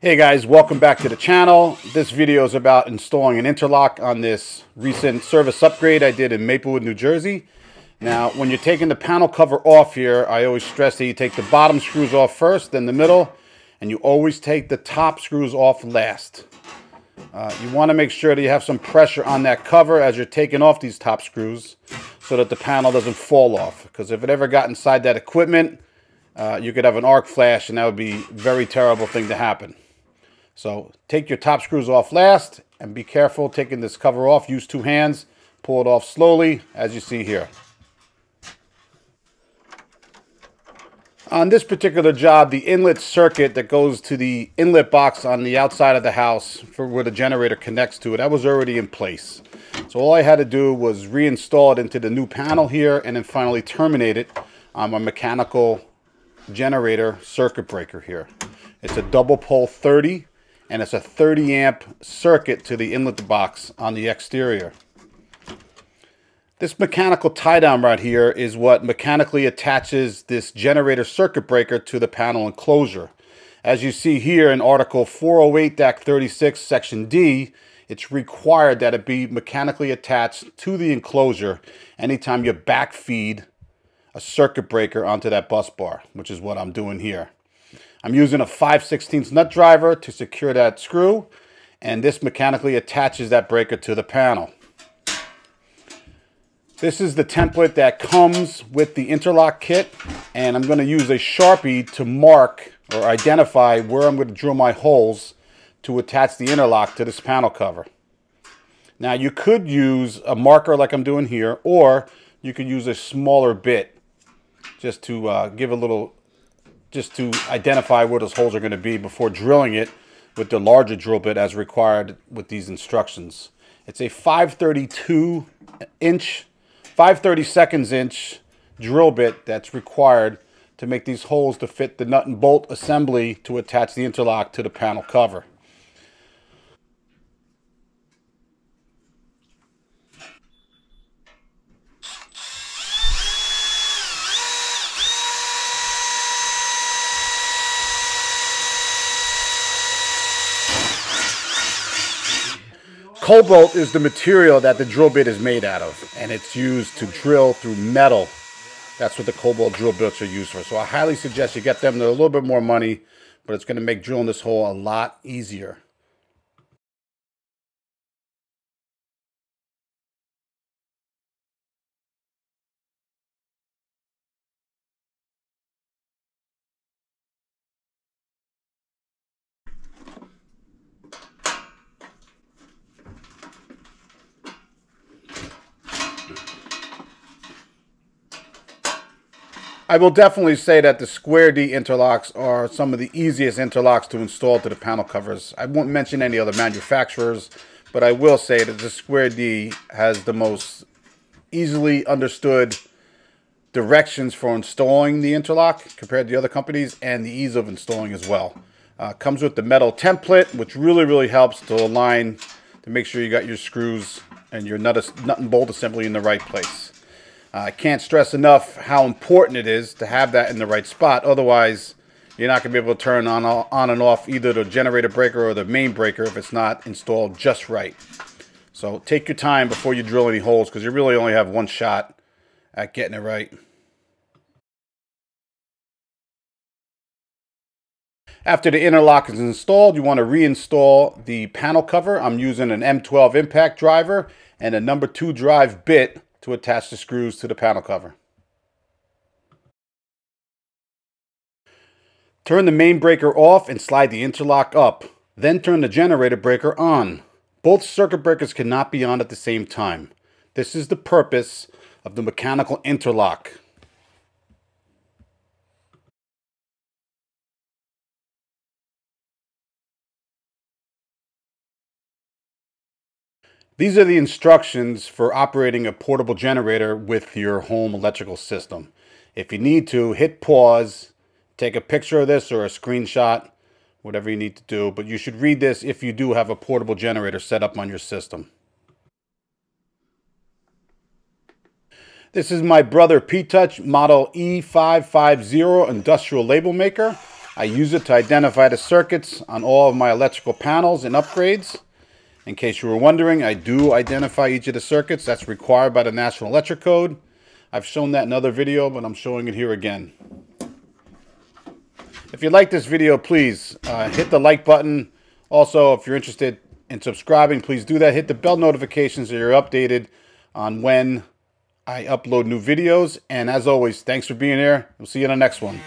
Hey guys, welcome back to the channel. This video is about installing an interlock on this recent service upgrade I did in Maplewood, New Jersey. Now, when you're taking the panel cover off here, I always stress that you take the bottom screws off first, then the middle, and you always take the top screws off last. Uh, you want to make sure that you have some pressure on that cover as you're taking off these top screws so that the panel doesn't fall off. Because if it ever got inside that equipment, uh, you could have an arc flash and that would be a very terrible thing to happen. So take your top screws off last and be careful taking this cover off. Use two hands, pull it off slowly as you see here. On this particular job, the inlet circuit that goes to the inlet box on the outside of the house for where the generator connects to it, that was already in place. So all I had to do was reinstall it into the new panel here and then finally terminate it on my mechanical generator circuit breaker here. It's a double pole 30 and it's a 30 amp circuit to the inlet box on the exterior. This mechanical tie down right here is what mechanically attaches this generator circuit breaker to the panel enclosure. As you see here in Article 408-36, Section D, it's required that it be mechanically attached to the enclosure anytime you backfeed a circuit breaker onto that bus bar, which is what I'm doing here. I'm using a 5 16 nut driver to secure that screw, and this mechanically attaches that breaker to the panel. This is the template that comes with the interlock kit and I'm going to use a Sharpie to mark or identify where I'm going to drill my holes to attach the interlock to this panel cover. Now you could use a marker like I'm doing here or you could use a smaller bit just to uh, give a little, just to identify where those holes are going to be before drilling it with the larger drill bit as required with these instructions. It's a 532 inch 5 seconds inch drill bit that's required to make these holes to fit the nut and bolt assembly to attach the interlock to the panel cover. Cobalt is the material that the drill bit is made out of, and it's used to drill through metal. That's what the cobalt drill bits are used for. So I highly suggest you get them. They're a little bit more money, but it's going to make drilling this hole a lot easier. I will definitely say that the Square D interlocks are some of the easiest interlocks to install to the panel covers. I won't mention any other manufacturers, but I will say that the Square D has the most easily understood directions for installing the interlock compared to the other companies and the ease of installing as well. Uh, comes with the metal template, which really, really helps to align to make sure you got your screws and your nut, nut and bolt assembly in the right place. Uh, I can't stress enough how important it is to have that in the right spot. Otherwise, you're not going to be able to turn on, on and off either the generator breaker or the main breaker if it's not installed just right. So take your time before you drill any holes because you really only have one shot at getting it right. After the interlock is installed, you want to reinstall the panel cover. I'm using an M12 impact driver and a number two drive bit to attach the screws to the panel cover. Turn the main breaker off and slide the interlock up. Then turn the generator breaker on. Both circuit breakers cannot be on at the same time. This is the purpose of the mechanical interlock. These are the instructions for operating a portable generator with your home electrical system. If you need to, hit pause, take a picture of this or a screenshot, whatever you need to do, but you should read this if you do have a portable generator set up on your system. This is my Brother P-Touch model E550 industrial label maker. I use it to identify the circuits on all of my electrical panels and upgrades. In case you were wondering, I do identify each of the circuits. That's required by the National Electric Code. I've shown that in another video, but I'm showing it here again. If you like this video, please uh, hit the like button. Also, if you're interested in subscribing, please do that. Hit the bell notifications so you're updated on when I upload new videos. And as always, thanks for being here. We'll see you in the next one.